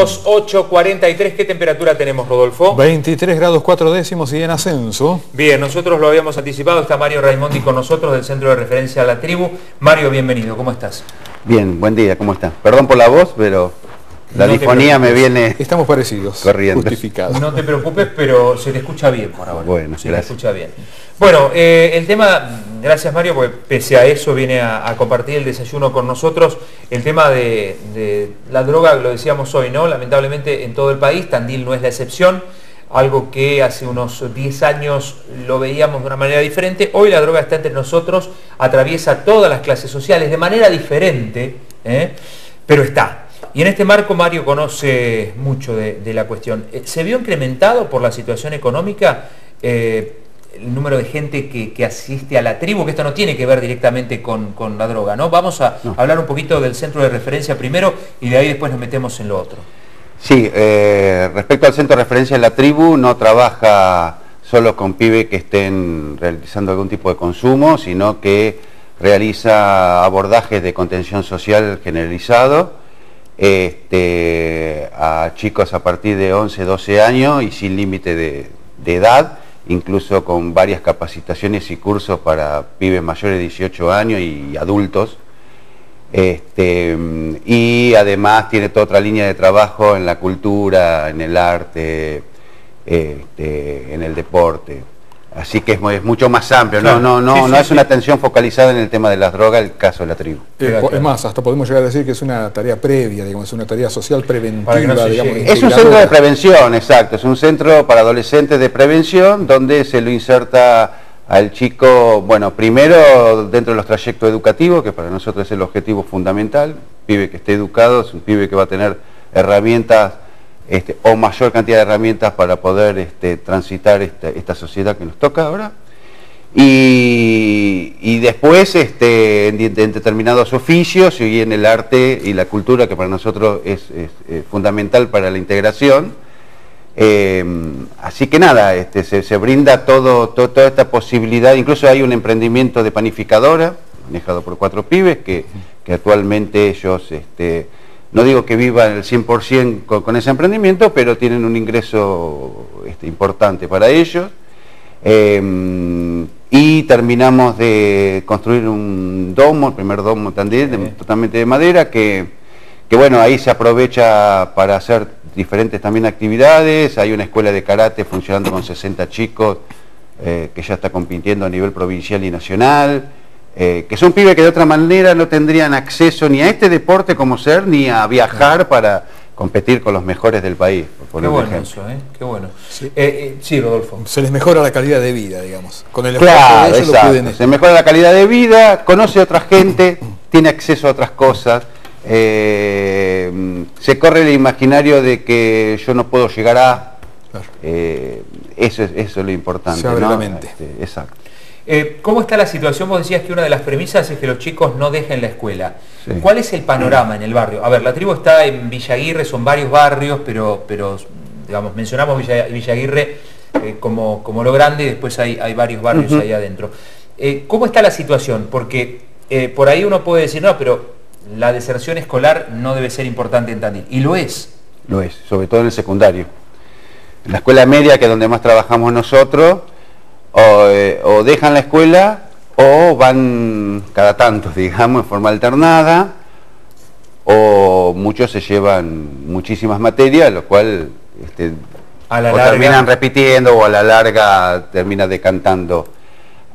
8.43, ¿qué temperatura tenemos, Rodolfo? 23 grados 4 décimos y en ascenso. Bien, nosotros lo habíamos anticipado, está Mario Raimondi con nosotros del Centro de Referencia a la Tribu. Mario, bienvenido, ¿cómo estás? Bien, buen día, ¿cómo estás? Perdón por la voz, pero la No difonía me viene... Estamos parecidos. Corriendo. Justificado. No te preocupes, pero se te escucha bien por ahora. Bueno, se te gracias. escucha bien. Bueno, eh, el tema, gracias Mario, porque pese a eso viene a, a compartir el desayuno con nosotros. El tema de, de la droga, lo decíamos hoy, ¿no? Lamentablemente en todo el país, Tandil no es la excepción. Algo que hace unos 10 años lo veíamos de una manera diferente. Hoy la droga está entre nosotros, atraviesa todas las clases sociales de manera diferente, ¿eh? pero está. Y en este marco Mario conoce mucho de, de la cuestión. Eh, ¿Se vio incrementado por la situación económica eh, el número de gente que, que asiste a la tribu? Que esto no tiene que ver directamente con, con la droga, ¿no? Vamos a No. hablar un poquito del centro de referencia primero y de ahí después nos metemos en lo otro. Sí, eh, respecto al centro de referencia de la tribu, no trabaja solo con pibes que estén realizando algún tipo de consumo, sino que realiza abordajes de contención social generalizado este, a chicos a partir de 11, 12 años y sin límite de, edad, incluso con varias capacitaciones y cursos para pibes mayores de 18 años y adultos. Este, y además tiene toda otra línea de trabajo en la cultura, en el arte, este, en el deporte. Así que es, mu- es mucho más amplio, Claro. no, no, no, Sí, no sí, es sí. una atención focalizada en el tema de las drogas, el caso de la tribu. Eh. Es más, hasta podemos llegar a decir que es una tarea previa, digamos, es una tarea social preventiva, no digamos. Es un centro de prevención, exacto, es un centro para adolescentes de prevención donde se lo inserta al chico, bueno, primero dentro de los trayectos educativos, que para nosotros es el objetivo fundamental, pibe que esté educado, es un pibe que va a tener herramientas este, o mayor cantidad de herramientas para poder este, transitar esta, sociedad que nos toca ahora. Y, después este, en, determinados oficios y en el arte y la cultura, que para nosotros es, eh, fundamental para la integración. Eh, así que nada, se, brinda toda esta posibilidad, incluso hay un emprendimiento de panificadora, manejado por cuatro pibes, que, actualmente ellos, no digo que vivan el 100% con, con ese emprendimiento, pero tienen un ingreso este, importante para ellos. Eh, y terminamos de construir un domo, el primer domo también, de- totalmente de madera, que, que bueno, ahí se aprovecha para hacer diferentes también actividades. Hay una escuela de karate funcionando con 60 chicos eh, que ya está compitiendo a nivel provincial y nacional. Eh, que son pibes que de otra manera no tendrían acceso ni a este deporte como ser, ni a viajar para competir con los mejores del país. por Qué poner un bueno ejemplo. eso, ¿eh? Qué bueno. Sí. Eh, eh, sí, Rodolfo. Se les mejora la calidad de vida, digamos. Con el Claro, de ellos lo. Se mejora la calidad de vida, conoce a otra gente, tiene acceso a otras cosas. eh, se corre el imaginario de que yo no puedo llegar a. Claro. eh, eso, es, eso es lo importante. Se abre ¿no? la mente. Este, exacto. Eh, ¿Cómo está la situación? Vos decías que una de las premisas es que los chicos no dejen la escuela. Sí. ¿Cuál es el panorama en el barrio? A ver, la tribu está en Villaguirre, son varios barrios, pero, pero digamos, mencionamos Villa- Villaguirre eh, como, como lo grande y después hay, hay varios barrios ahí adentro. Eh, ¿Cómo está la situación? Porque por ahí uno puede decir, no, pero la deserción escolar no debe ser importante en Tandil. Y lo es. Lo es, sobre todo en el secundario. En la escuela media, que es donde más trabajamos nosotros, o, eh, o dejan la escuela o van cada tanto, digamos, en forma alternada, o muchos se llevan muchísimas materias, lo cual este, A la o larga. terminan repitiendo o a la larga termina decantando.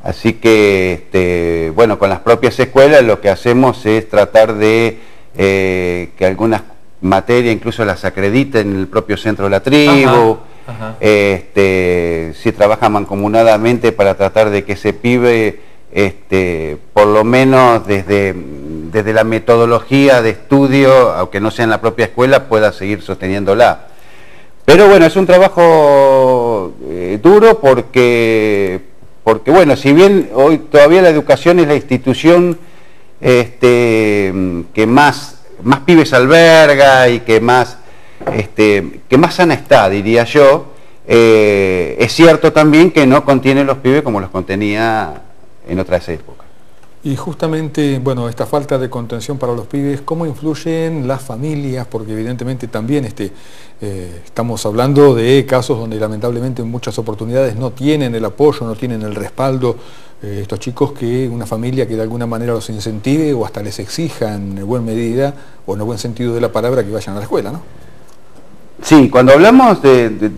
Así que, este, bueno, con las propias escuelas lo que hacemos es tratar de eh, que algunas materias incluso las acrediten en el propio centro de la tribu. Ajá, ajá. Este, si trabajan mancomunadamente para tratar de que ese pibe, este, por lo menos desde, desde la metodología de estudio, aunque no sea en la propia escuela, pueda seguir sosteniéndola. Pero bueno, es un trabajo eh, duro porque, porque, bueno, si bien hoy todavía la educación es la institución este, que más, más pibes alberga y que más, este, que más sana está, diría yo, eh, es cierto también que no contiene los pibes como los contenía en otras épocas. Y justamente, bueno, esta falta de contención para los pibes, ¿cómo influyen las familias? Porque evidentemente también este, eh, estamos hablando de casos donde lamentablemente en muchas oportunidades no tienen el apoyo, no tienen el respaldo, eh, estos chicos que una familia que de alguna manera los incentive o hasta les exija en buena medida o en el buen sentido de la palabra que vayan a la escuela, ¿no? Sí, cuando hablamos de,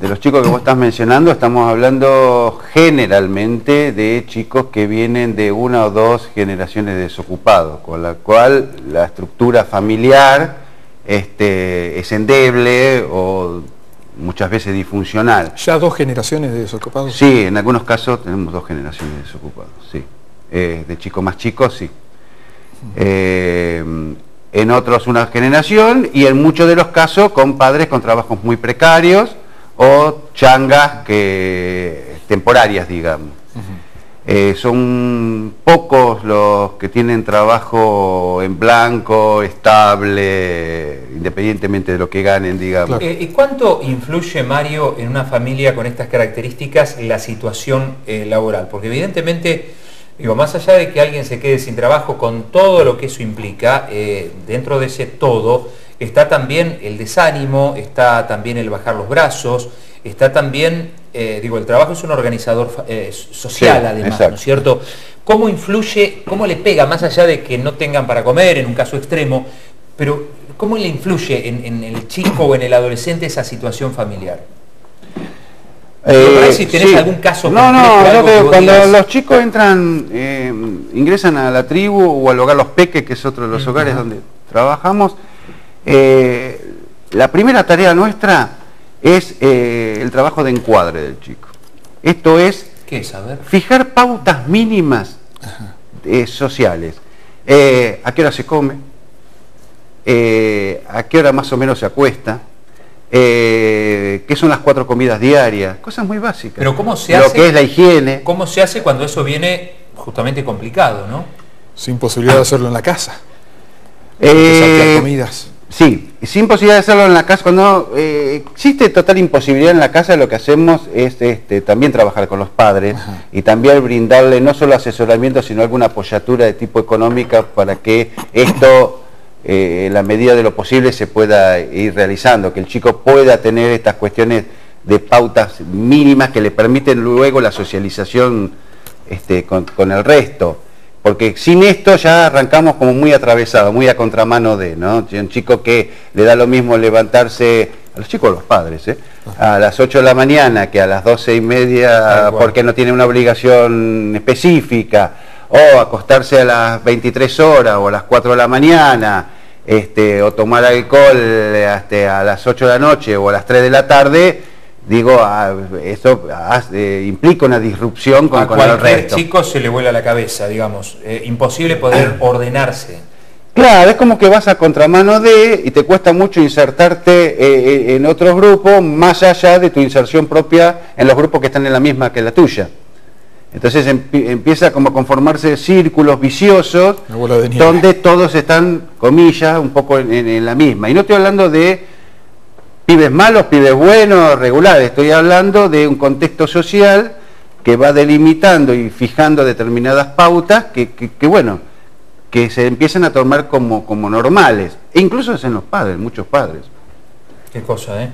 los chicos que vos estás mencionando, estamos hablando generalmente de chicos que vienen de una o dos generaciones desocupados, con la cual la estructura familiar este, es endeble o muchas veces disfuncional. ¿Ya dos generaciones de desocupados? Sí, en algunos casos tenemos dos generaciones de desocupados, sí. Eh, de chicos más chicos, sí en otros una generación y en muchos de los casos con padres con trabajos muy precarios o changas que, temporarias, digamos. Eh, son pocos los que tienen trabajo en blanco, estable, independientemente de lo que ganen, digamos. Eh, ¿Y cuánto influye, Mario, en una familia con estas características la situación eh, laboral? Porque evidentemente Digo, más allá de que alguien se quede sin trabajo con todo lo que eso implica, eh, dentro de ese todo está también el desánimo, está también el bajar los brazos, está también, eh, digo, el trabajo es un organizador eh, social además, ¿no es cierto? ¿Cómo influye, cómo le pega, más allá de que no tengan para comer en un caso extremo, pero cómo le influye en el chico o en el adolescente esa situación familiar? Eh, si tenés algún caso No, no, cuando los chicos entran, eh, ingresan a la tribu o al hogar Los Peques, que es otro de los hogares donde trabajamos, eh, la primera tarea nuestra es el trabajo de encuadre del chico. Esto es ¿Qué es fijar pautas mínimas sociales. ¿A qué hora se come? ¿A qué hora más o menos se acuesta? Eh, qué son las cuatro comidas diarias, cosas muy básicas. Pero cómo se hace, lo que es la higiene. ¿Cómo se hace cuando eso viene justamente complicado, no? Sin posibilidad de hacerlo en la casa. Eh, comidas. Sí, sin posibilidad de hacerlo en la casa. Cuando eh, existe total imposibilidad en la casa, lo que hacemos es este, también trabajar con los padres y también brindarle no solo asesoramiento, sino alguna apoyatura de tipo económica para que esto eh, en la medida de lo posible se pueda ir realizando, que el chico pueda tener estas cuestiones de pautas mínimas que le permiten luego la socialización este, con, el resto. Porque sin esto ya arrancamos como muy atravesado, muy a contramano de, ¿no? Un chico que le da lo mismo levantarse, a los chicos, a los padres, ¿eh? a las 8 de la mañana que a las 12 y media porque no tiene una obligación específica, o acostarse a las 23 horas o a las 4 de la mañana, este, o tomar alcohol hasta a las 8 de la noche o a las 3 de la tarde, digo, ah, eso ah, eh, implica una disrupción con, con el resto. chico se le vuela la cabeza, digamos, eh, imposible poder ordenarse. Claro, es como que vas a contramano de y te cuesta mucho insertarte eh, en otros grupos más allá de tu inserción propia en los grupos que están en la misma que la tuya. Entonces empieza como a conformarse círculos viciosos donde todos están, comillas, un poco en, la misma. Y no estoy hablando de pibes malos, pibes buenos, regulares, estoy hablando de un contexto social que va delimitando y fijando determinadas pautas que, bueno, que se empiezan a tomar como, como normales. E incluso es en los padres, muchos padres. Qué cosa, ¿eh?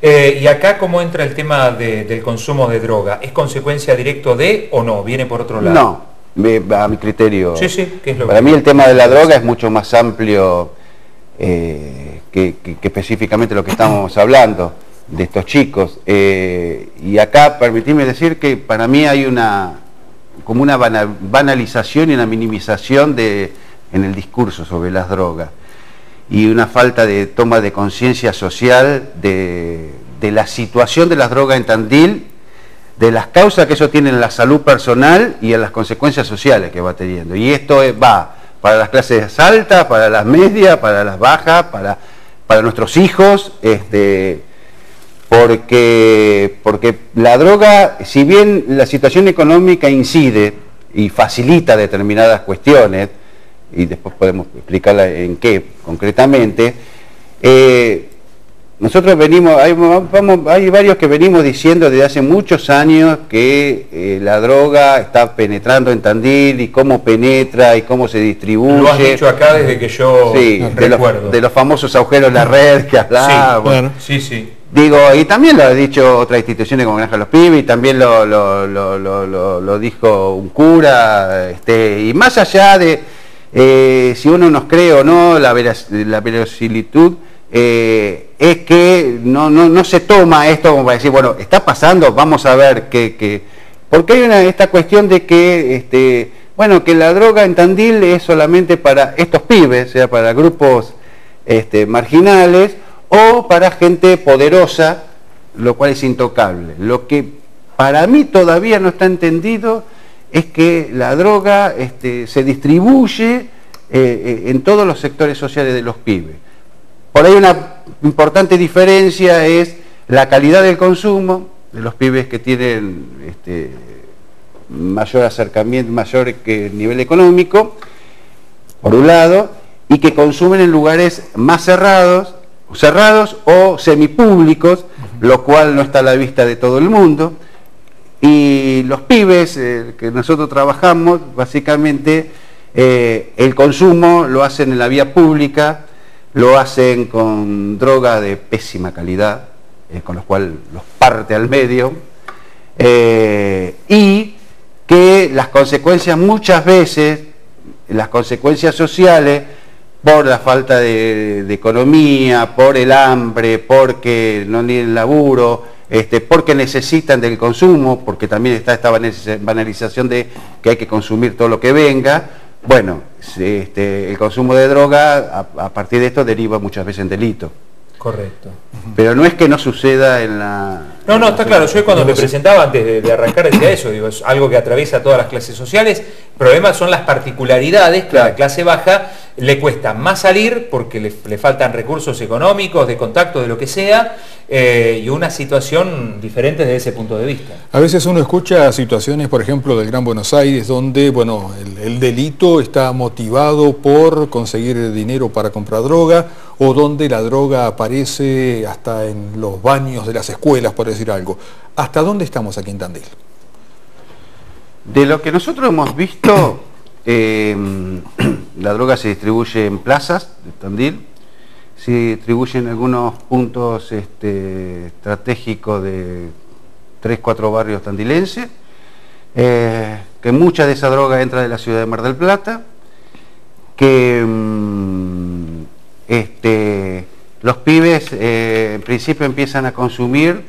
Eh, y acá, ¿cómo entra el tema del consumo de droga? ¿Es consecuencia directo de o no? ¿Viene por otro lado? No, a mi criterio. Sí, sí, ¿qué es lo Para mí el tema de la droga es mucho más amplio eh, que, específicamente lo que estamos hablando de estos chicos. Eh, y acá, permitidme decir que para mí hay una como una banalización y una minimización de, en el discurso sobre las drogas y una falta de toma de conciencia social de, la situación de las drogas en Tandil, de las causas que eso tiene en la salud personal y en las consecuencias sociales que va teniendo. Y esto va para las clases altas, para las medias, para las bajas, para, para nuestros hijos, este, porque, porque la droga, si bien la situación económica incide y facilita determinadas cuestiones, y después podemos explicarla en qué concretamente, eh, nosotros venimos, hay, hay, varios que venimos diciendo desde hace muchos años que eh, la droga está penetrando en Tandil y cómo penetra y cómo se distribuye. Lo has dicho acá desde que yo recuerdo. De los, famosos agujeros en la red que hablábamos. Sí, sí, sí. Digo, y también lo ha dicho otras instituciones como Granja Los Pibes, y también lo, lo, dijo un cura, este, y más allá de eh, si uno nos cree o no la, la verosimilitud, eh, es que no, no, se toma esto como para decir, bueno, está pasando, vamos a ver qué... Porque hay una, esta cuestión de que, este, bueno, que la droga en Tandil es solamente para estos pibes, o sea, para grupos este, marginales, o para gente poderosa, lo cual es intocable. Lo que para mí todavía no está entendido es que la droga este, se distribuye eh, eh, en todos los sectores sociales de los pibes. Por ahí una importante diferencia es la calidad del consumo de los pibes que tienen este, mayor acercamiento, mayor nivel económico, por un lado, y que consumen en lugares más cerrados, cerrados o semipúblicos, lo cual no está a la vista de todo el mundo. Y los pibes eh, que nosotros trabajamos, básicamente, eh, el consumo lo hacen en la vía pública, lo hacen con droga de pésima calidad, eh, con lo cual los parte al medio, y que las consecuencias muchas veces, las consecuencias sociales, por la falta de, economía, por el hambre, porque no tienen laburo, este, porque necesitan del consumo, porque también está esta banalización de que hay que consumir todo lo que venga. Bueno, este, el consumo de droga a, partir de esto deriva muchas veces en delito. Correcto. Pero no es que no suceda en la... No, no, está claro. Yo cuando me presentaba antes de, arrancar decía eso, digo, es algo que atraviesa todas las clases sociales. El problema son las particularidades que a la clase baja le cuesta más salir porque le, faltan recursos económicos, de contacto, de lo que sea, eh, y una situación diferente desde ese punto de vista. A veces uno escucha situaciones, por ejemplo, del Gran Buenos Aires, donde bueno, el, delito está motivado por conseguir dinero para comprar droga, o donde la droga aparece hasta en los baños de las escuelas, por decir algo. ¿Hasta dónde estamos aquí en Tandil? De lo que nosotros hemos visto... Eh, la droga se distribuye en plazas de Tandil, se distribuye en algunos puntos este, estratégicos de 3, 4 barrios tandilenses, eh, que mucha de esa droga entra de la ciudad de Mar del Plata, que mm, este, los pibes eh, en principio empiezan a consumir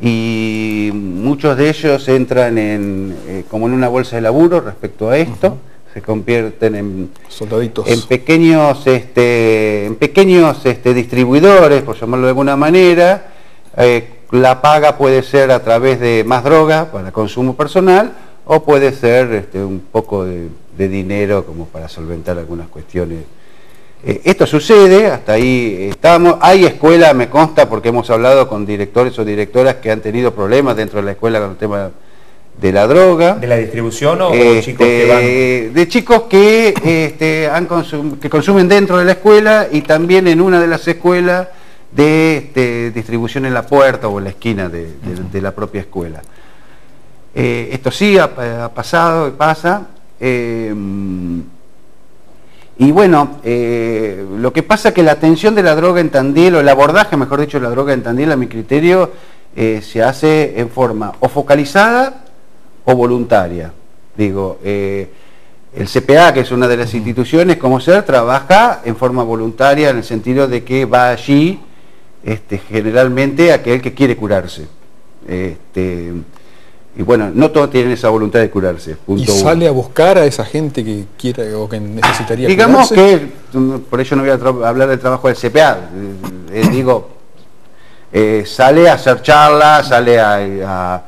y muchos de ellos entran en, como en una bolsa de laburo respecto a esto se convierten en, Soldaditos. en pequeños, este, en pequeños este, distribuidores, por llamarlo de alguna manera. Eh, la paga puede ser a través de más droga para consumo personal o puede ser este, un poco de, dinero como para solventar algunas cuestiones. Eh, esto sucede, hasta ahí estamos. Hay escuelas, me consta, porque hemos hablado con directores o directoras que han tenido problemas dentro de la escuela con el tema de la droga. ¿De la distribución o, este, chicos que van? De chicos que, este, han que consumen dentro de la escuela y también en una de las escuelas de este, distribución en la puerta o en la esquina de, la propia escuela. Eh, esto sí ha, pasado y pasa. Eh, y bueno, eh, lo que pasa es que la atención de la droga en Tandil, o el abordaje, mejor dicho, de la droga en Tandil, a mi criterio, se hace en forma o focalizada o voluntaria. Digo, eh, el CPA, que es una de las instituciones como ser, trabaja en forma voluntaria en el sentido de que va allí este, generalmente aquel que quiere curarse. Este, y bueno, no todos tienen esa voluntad de curarse. ¿Y sale a buscar a esa gente que quiere o que necesitaría Digamos que, por ello no voy a hablar del trabajo del CPA, eh, eh, digo, sale a hacer charlas, sale a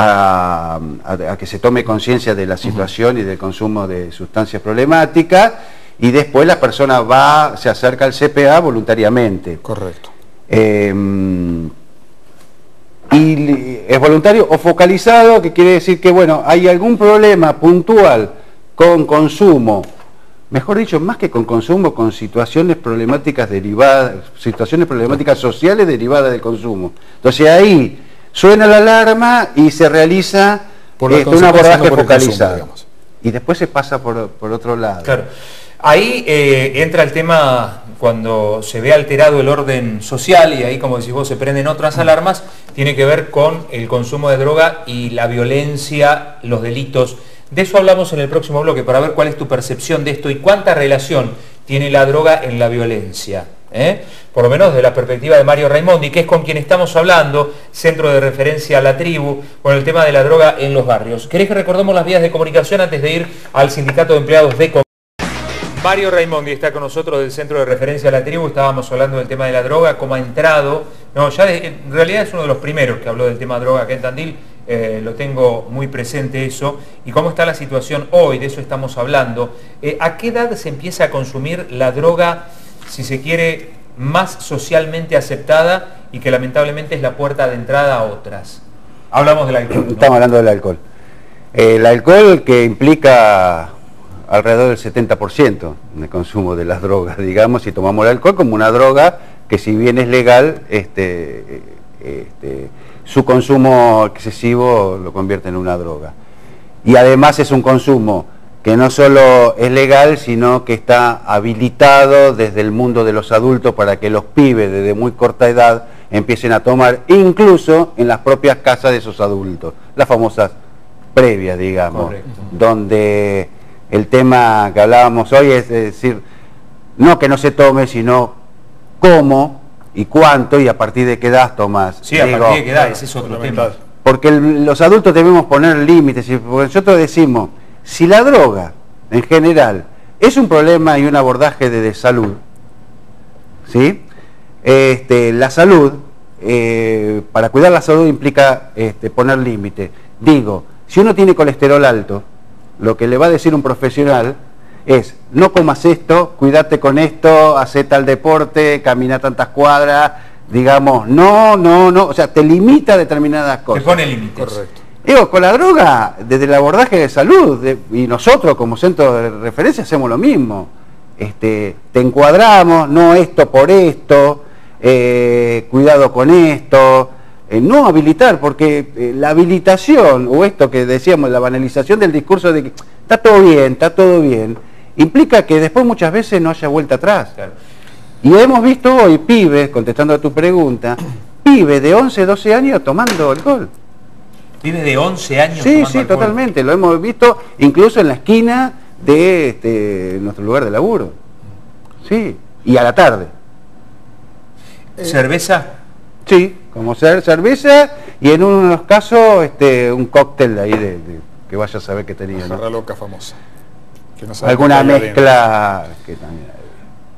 a, que se tome conciencia de la situación y del consumo de sustancias problemáticas y después la persona va, se acerca al CPA voluntariamente. Correcto. Em, y es voluntario o focalizado, que quiere decir que, bueno, hay algún problema puntual con consumo mejor dicho, más que con consumo, con situaciones problemáticas derivadas, situaciones problemáticas sociales derivadas del consumo. Entonces ahí suena la alarma y se realiza Por este, un abordaje consumo, focalizado. y después se pasa por, por otro lado. Claro. Ahí eh, entra el tema cuando se ve alterado el orden social y ahí, como decís vos, se prenden otras alarmas, tiene que ver con el consumo de droga y la violencia, los delitos. De eso hablamos en el próximo bloque para ver cuál es tu percepción de esto y cuánta relación tiene la droga en la violencia. ¿eh? Por lo menos de la perspectiva de Mario Raimondi, que es con quien estamos hablando, centro de referencia a la tribu, con el tema de la droga en los barrios. ¿Querés que recordemos las vías de comunicación antes de ir al sindicato de empleados de Mario Raimondi está con nosotros del Centro de Referencia a la Tribu, estábamos hablando del tema de la droga, cómo ha entrado, no, ya de- en realidad es uno de los primeros que habló del tema droga acá en Tandil, eh, lo tengo muy presente eso, y cómo está la situación hoy, de eso estamos hablando. Eh, ¿A qué edad se empieza a consumir la droga, si se quiere, más socialmente aceptada y que lamentablemente es la puerta de entrada a otras? Hablamos del alcohol. Estamos hablando del alcohol. El alcohol que implica alrededor del 70% de consumo de las drogas, digamos, si tomamos el alcohol como una droga que si bien es legal, este, este, su consumo excesivo lo convierte en una droga. Y además es un consumo que no solo es legal, sino que está habilitado desde el mundo de los adultos para que los pibes desde muy corta edad empiecen a tomar, incluso en las propias casas de esos adultos, las famosas previas, digamos, Correcto. donde el tema que hablábamos hoy es decir, no que no se tome, sino cómo y cuánto y a partir de qué edad tomas. Sí, a partir de qué edad, ese es otro tema. Porque el- los adultos debemos poner límites, y porque nosotros decimos, si la droga en general es un problema y un abordaje de, de salud, ¿sí? Este, la salud, eh, para cuidar la salud implica este, poner límites. Digo, si uno tiene colesterol alto, lo que le va a decir un profesional es, no comas esto, cuídate con esto, hace tal deporte, camina tantas cuadras, digamos, no, no, no, o sea, te limita a determinadas Te cosas. pone límites. Correcto. Digo, con la droga, desde el abordaje de salud, de- y nosotros como centro de referencia hacemos lo mismo. Este, te encuadramos, no esto por esto, eh, cuidado con esto, eh, no habilitar, porque eh, la habilitación, o esto que decíamos, la banalización del discurso de que está todo bien, está todo bien, implica que después muchas veces no haya vuelta atrás. Claro. Y hemos visto hoy pibes, contestando a tu pregunta, pibes de 11, 12 años tomando alcohol. Tiene de 11 años Sí, tomando sí, alcohol. totalmente. Lo hemos visto incluso en la esquina de este, nuestro lugar de laburo. Sí, y a la tarde. ¿Cerveza? Sí, como ser cerveza y en unos casos este, un cóctel de ahí de, de- que vaya a saber que tenía. ¿no? Jarra loca famosa. que no Alguna mezcla que también hay.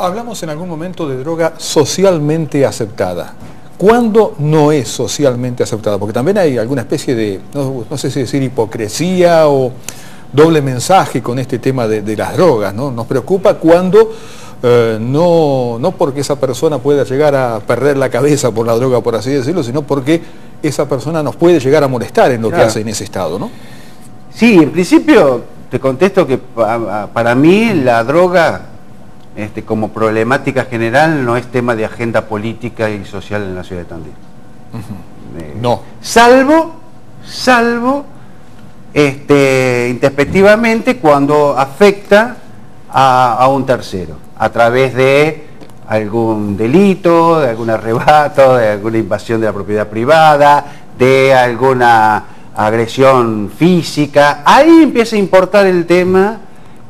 Hablamos en algún momento de droga socialmente aceptada. ¿Cuándo no es socialmente aceptada? Porque también hay alguna especie de, no, no sé si decir hipocresía o doble mensaje con este tema de, de las drogas. ¿no? Nos preocupa cuando eh, no, no porque esa persona pueda llegar a perder la cabeza por la droga, por así decirlo, sino porque esa persona nos puede llegar a molestar en lo que hace en ese estado. ¿no? Sí, en principio te contesto que pa- para mí la droga este, como problemática general no es tema de agenda política y social en la ciudad de Tandil. Eh, No. Salvo, salvo este, introspectivamente cuando afecta a, a un tercero, a través de algún delito, de algún arrebato, de alguna invasión de la propiedad privada, de alguna agresión física. Ahí empieza a importar el tema,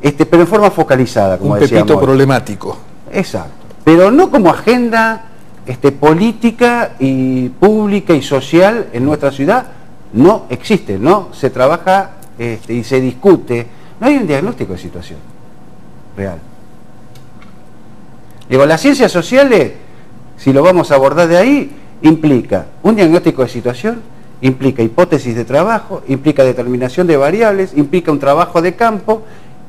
este, pero en forma focalizada, como Un decíamos. pepito problemático. Exacto. Pero no como agenda este, política y pública y social en nuestra ciudad. No existe, no se trabaja este, y se discute. No hay un diagnóstico de situación real. Digo, las ciencias sociales, si lo vamos a abordar de ahí, implica un diagnóstico de situación, implica hipótesis de trabajo, implica determinación de variables, implica un trabajo de campo,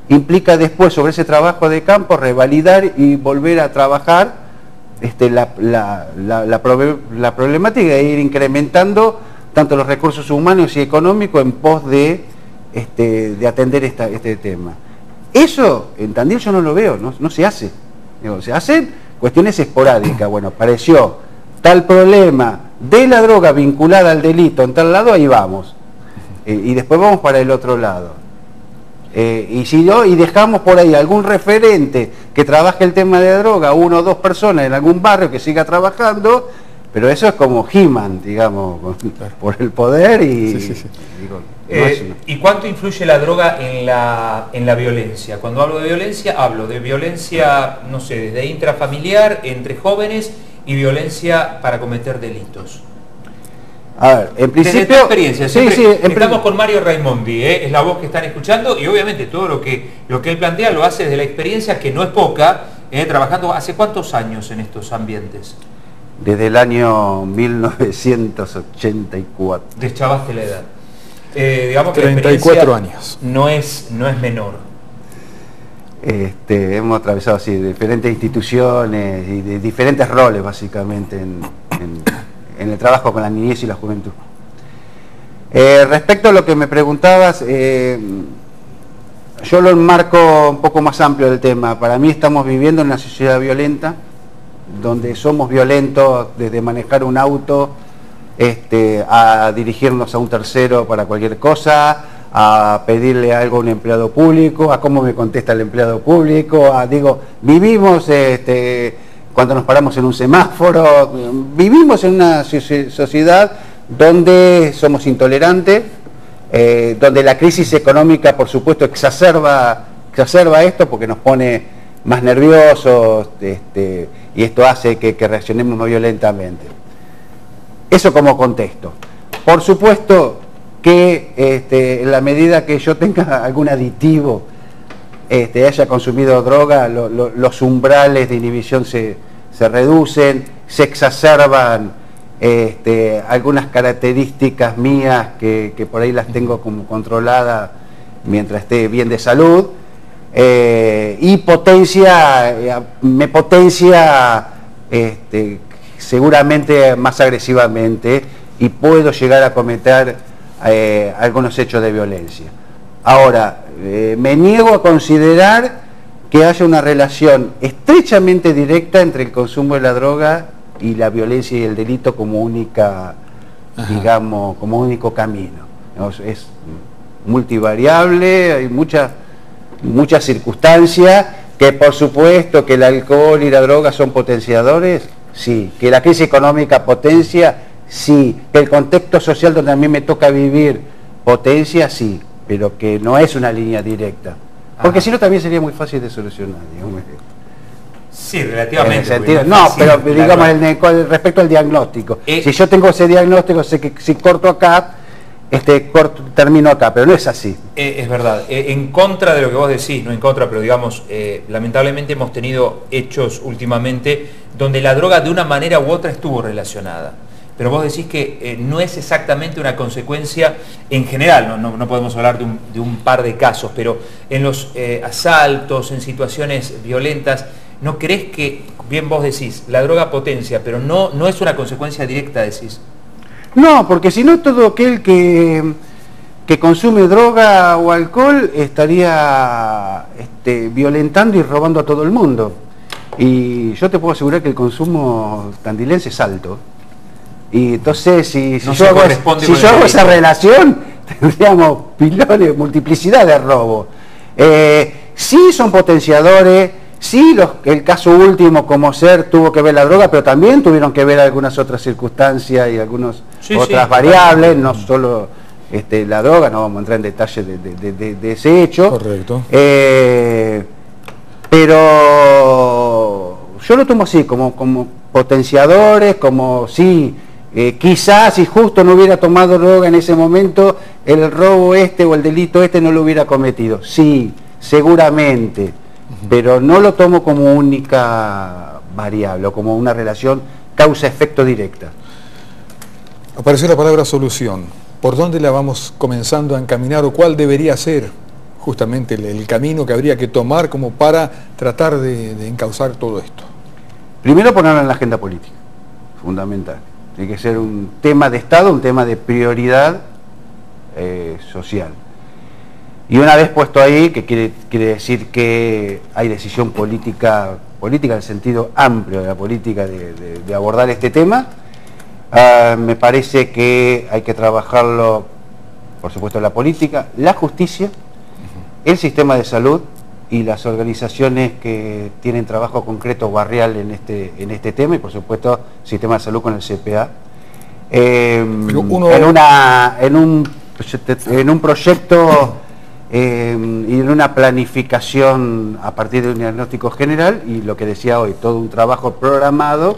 implica después sobre ese trabajo de campo revalidar y volver a trabajar este, la, problemática e ir incrementando tanto los recursos humanos y económicos en pos de, este, de atender este tema. Eso en Tandil yo no lo veo, no, se hace. Se hacen cuestiones esporádicas. Bueno, apareció tal problema de la droga vinculada al delito en tal lado, ahí vamos. Eh, y después vamos para el otro lado. Eh, y si no, y dejamos por ahí algún referente que trabaje el tema de droga, uno o dos personas en algún barrio que siga trabajando, pero eso es como He-Man, digamos, por el poder y... Eh, ¿Y cuánto influye la droga en la, en la violencia? Cuando hablo de violencia, hablo de violencia, no sé, desde intrafamiliar, entre jóvenes y violencia para cometer delitos. A ver, en principio... experiencia, sí, sí, estamos con Mario Raimondi, ¿eh? es la voz que están escuchando y obviamente todo lo que, lo que él plantea lo hace desde la experiencia que no es poca, ¿eh? trabajando hace cuántos años en estos ambientes. Desde el año 1984. Deschavaste la edad. Eh, digamos que 34 años. No es, no es menor. Este, hemos atravesado así diferentes instituciones y de diferentes roles básicamente en, el trabajo con la niñez y la juventud. Eh, respecto a lo que me preguntabas, eh, yo lo enmarco un poco más amplio del tema. Para mí estamos viviendo en una sociedad violenta, donde somos violentos desde manejar un auto este, a dirigirnos a un tercero para cualquier cosa, a pedirle algo a un empleado público, a cómo me contesta el empleado público, a, digo, vivimos este, cuando nos paramos en un semáforo, vivimos en una sociedad donde somos intolerantes, eh, donde la crisis económica, por supuesto, exacerba, exacerba esto porque nos pone más nerviosos este, y esto hace que reaccionemos más violentamente. Eso como contexto. Por supuesto que este, en la medida que yo tenga algún aditivo, este, haya consumido droga, los umbrales de inhibición se, reducen, se exacerban este, algunas características mías que, por ahí las tengo como controladas mientras esté bien de salud, eh, y potencia, eh, me potencia este, seguramente más agresivamente y puedo llegar a cometer eh, algunos hechos de violencia. Ahora, me niego a considerar que haya una relación estrechamente directa entre el consumo de la droga y la violencia y el delito como única, digamos, como único camino. Es multivariable, hay muchas muchas circunstancias que por supuesto que el alcohol y la droga son potenciadores, sí. Que la crisis económica potencia, sí. Que el contexto social donde a mí me toca vivir potencia, sí. Pero que no es una línea directa. Porque si no también sería muy fácil de solucionar, Sí, relativamente. no, pero digamos el, respecto al diagnóstico. Eh, si yo tengo ese diagnóstico, sé que si corto acá, este, corto, termino acá, pero no es así. Eh, es verdad. Eh, en contra de lo que vos decís, no en contra, pero digamos, lamentablemente hemos tenido hechos últimamente donde la droga de una manera u otra estuvo relacionada. Pero vos decís que eh, no es exactamente una consecuencia en general, no, podemos hablar de un, par de casos, pero en los eh, asaltos, en situaciones violentas, ¿no crees que, bien vos decís, la droga potencia, pero no, no es una consecuencia directa, decís? No, porque si no todo aquel que, que consume droga o alcohol estaría este, violentando y robando a todo el mundo. Y yo te puedo asegurar que el consumo tandilense es alto. Y entonces, si, yo, hago, esa relación, tendríamos pilones, multiplicidad de robos. Eh, sí son potenciadores, sí los, el caso último como ser tuvo que ver la droga, pero también tuvieron que ver algunas otras circunstancias y algunas otras variables, no solo este, la droga, no vamos a entrar en detalle de, ese hecho. Correcto. Eh, pero yo lo tomo así, como, como potenciadores, como sí, eh, quizás si justo no hubiera tomado droga en ese momento, el robo este o el delito este no lo hubiera cometido. Sí, seguramente, pero no lo tomo como única variable o como una relación causa-efecto directa. Apareció la palabra solución. ¿Por dónde la vamos comenzando a encaminar o cuál debería ser? justamente el, camino que habría que tomar como para tratar de, encauzar todo esto? Primero ponerlo en la agenda política, fundamental. Tiene que ser un tema de Estado, un tema de prioridad eh, social. Y una vez puesto ahí, que quiere, quiere decir que hay decisión política, política en el sentido amplio de la política de, abordar este tema, ah, me parece que hay que trabajarlo, por supuesto, la política, la justicia, el sistema de salud y las organizaciones que tienen trabajo concreto barrial en este, en este tema y por supuesto sistema de salud con el CPA. Eh, en, una, en, un, en un proyecto eh, y en una planificación a partir de un diagnóstico general y lo que decía hoy, todo un trabajo programado,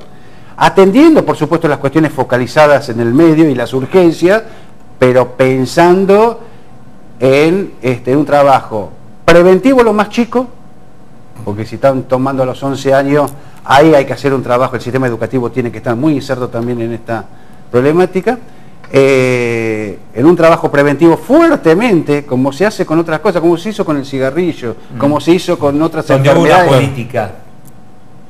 atendiendo por supuesto las cuestiones focalizadas en el medio y las urgencias, pero pensando en este, un trabajo preventivo lo más chico, porque si están tomando a los 11 años, ahí hay que hacer un trabajo, el sistema educativo tiene que estar muy inserto también en esta problemática, eh, en un trabajo preventivo fuertemente, como se hace con otras cosas, como se hizo con el cigarrillo, mm. como se hizo con otras enfermedades. política.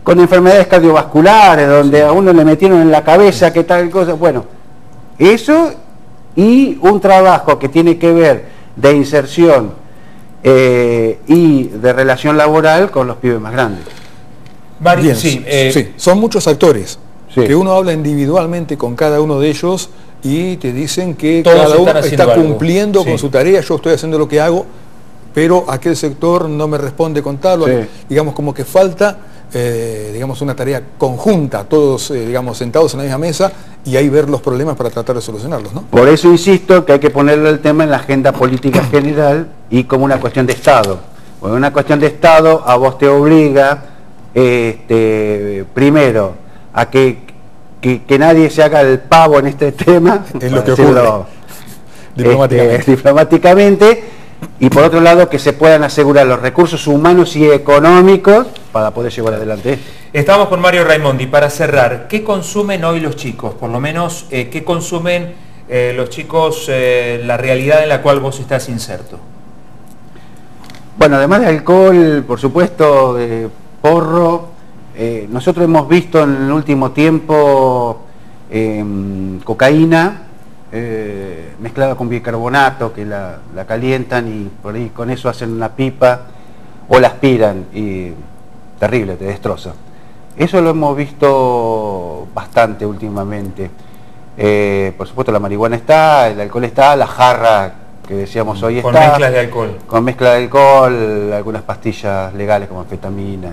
Con enfermedades cardiovasculares, donde a uno le metieron en la cabeza que tal cosa. Bueno, eso y un trabajo que tiene que ver de inserción eh, y de relación laboral con los pibes más grandes. Bien, eh, sí, son muchos actores, que uno habla individualmente con cada uno de ellos y te dicen que cada uno está cumpliendo con su tarea, yo estoy haciendo lo que hago, pero aquel sector no me responde con tal, digamos como que falta eh, digamos, una tarea conjunta, todos, eh, digamos, sentados en la misma mesa y ahí ver los problemas para tratar de solucionarlos, ¿no? Por eso insisto que hay que ponerle el tema en la agenda política general y como una cuestión de Estado. Porque una cuestión de Estado a vos te obliga, este, primero, a que, que, nadie se haga el pavo en este tema. Es lo que ocurre. Diplomáticamente. Este, diplomáticamente y por otro lado que se puedan asegurar los recursos humanos y económicos para poder llevar adelante Estamos con Mario Raimondi. Para cerrar, ¿qué consumen hoy los chicos? Por lo menos, eh, ¿qué consumen eh, los chicos eh, la realidad en la cual vos estás inserto? Bueno, además de alcohol, por supuesto, de porro, nosotros hemos visto en el último tiempo em, cocaína, eh, mezclada con bicarbonato, que la, calientan y por ahí con eso hacen una pipa o la aspiran y terrible, te destroza. Eso lo hemos visto bastante últimamente. Eh, por supuesto la marihuana está, el alcohol está, la jarra que decíamos hoy está. Con mezclas de alcohol. Con mezcla de alcohol, algunas pastillas legales como anfetamina.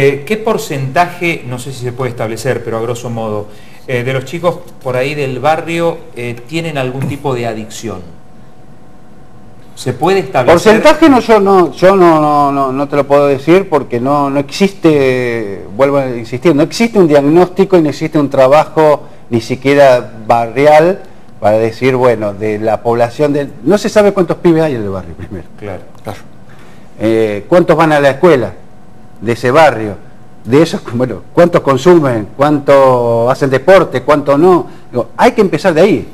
Eh, ¿Qué porcentaje, no sé si se puede establecer, pero a grosso modo, eh, de los chicos por ahí del barrio eh, tienen algún tipo de adicción? ¿Se puede establecer? Porcentaje no, yo no, yo no, no, no, te lo puedo decir porque no, no existe, vuelvo a insistir, no existe un diagnóstico y no existe un trabajo ni siquiera barrial para decir, bueno, de la población de... No se sabe cuántos pibes hay en el barrio primero. Claro. claro. Eh, ¿Cuántos van a la escuela de ese barrio? de esos, bueno, cuántos consumen, cuánto hacen deporte, cuánto no. hay que empezar de ahí.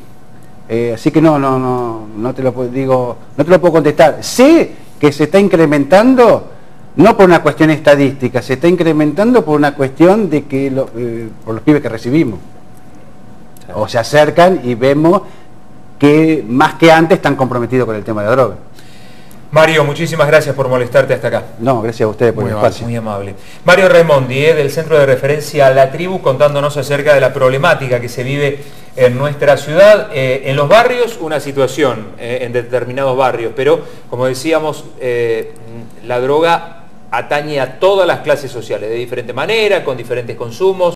Eh, así que no, no, no, no te lo digo, no te lo puedo contestar. Sé que se está incrementando, no por una cuestión estadística, se está incrementando por una cuestión de que eh, por los pibes que recibimos. O se acercan y vemos que más que antes están comprometidos con el tema de la droga. Mario, muchísimas gracias por molestarte hasta acá. No, gracias a ustedes por el espacio. Muy amable. Mario Raimondi, eh, del Centro de Referencia La Tribu, contándonos acerca de la problemática que se vive en nuestra ciudad, eh, en los barrios, una situación eh, en determinados barrios, pero como decíamos, la droga atañe a todas las clases sociales, de diferente manera, con diferentes consumos.